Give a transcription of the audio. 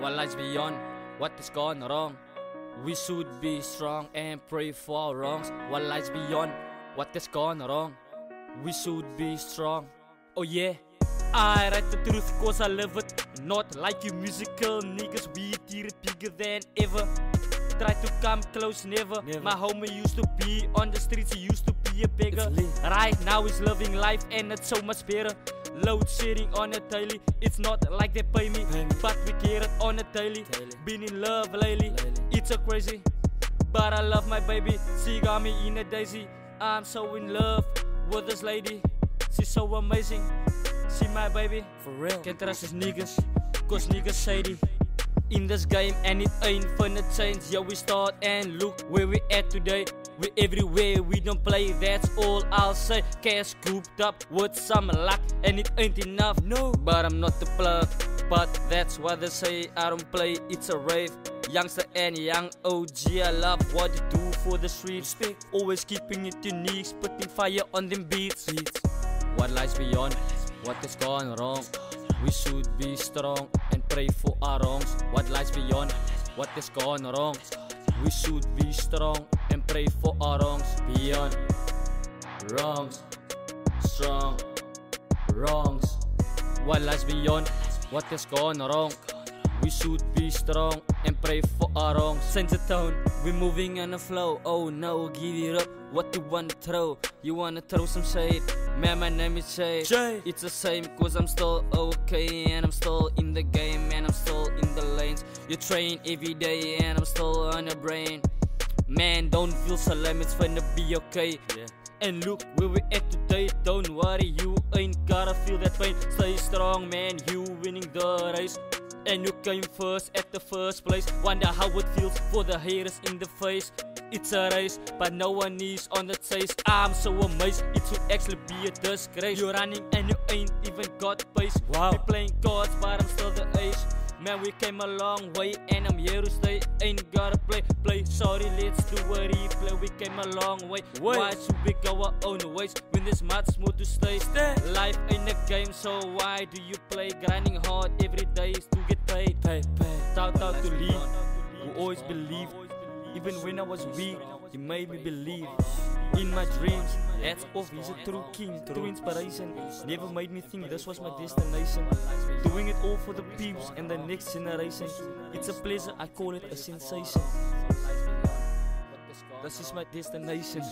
what lies beyond, what is gone wrong. We should be strong and pray for our wrongs. What lies beyond, what is gone wrong. We should be strong. Oh yeah. I write the truth cause I live it. Not like you musical niggas, we tear it bigger than ever. Try to come close, never. Never. My homie used to be on the streets, he used to be a. It's lit. Right now he's living life and it's so much better. Load shedding on a daily, it's not like they pay me, Pay me. but we get it on a daily. Daily. Been in love lately, Lately. it's so crazy. But I love my baby, she got me in a daisy. I'm so in love with this lady, she's so amazing. She my baby, For real. can't trust these niggas, cause niggas shady. In this game and it ain't finna change. Yeah, we start and look where we at today. We everywhere, we don't play, that's all I'll say. Cash scooped up with some luck, and it ain't enough. No. But I'm not the plug, but that's what they say. I don't play, it's a rave. Youngster and young OG, I love what you do for the streets. Respect. Always keeping it unique, putting fire on them beats. Beats. What lies beyond, what has gone wrong. We should be strong and pray for our wrongs. What lies beyond, what has gone wrong. We should be strong and pray for our wrongs. Beyond wrongs, strong wrongs. What lies beyond, what has gone wrong. We should be strong and pray for our wrongs. Sense the tone, we're moving on the flow. Oh no, give it up. What you wanna throw? You wanna throw some shade? Man, my name is Shay. Shay. It's the same cause I'm still okay and I'm still in the game and I'm still in the lanes. You train every day and I'm still on the brain. Man, don't feel so lame, it's finna be okay. Yeah. And look where we at today. Don't worry, you ain't gotta feel that pain. Stay strong, man. You winning the race. And you came first at the first place. Wonder how it feels for the haters in the face. It's a race, but no one is on the chase. I'm so amazed, it should actually be a disgrace. You're running and you ain't even got pace. Wow. We playing cards, but I'm still the ace. Man, we came a long way and I'm here to stay. Ain't gotta play, play. Sorry, let's do a replay. We came a long way. Way. Why should we go our own ways when there's much more to stay? Stay. Life ain't a game, so why do you play? Grinding hard every day is to get pay. Shout out to Lee, who always believed. Even when I was weak, he made me believe. In my dreams, hats off, he's a true king, true inspiration. Never made me think this was my destination. Doing it all for the peeps and the next generation. It's a pleasure, I call it a sensation. This is my destination.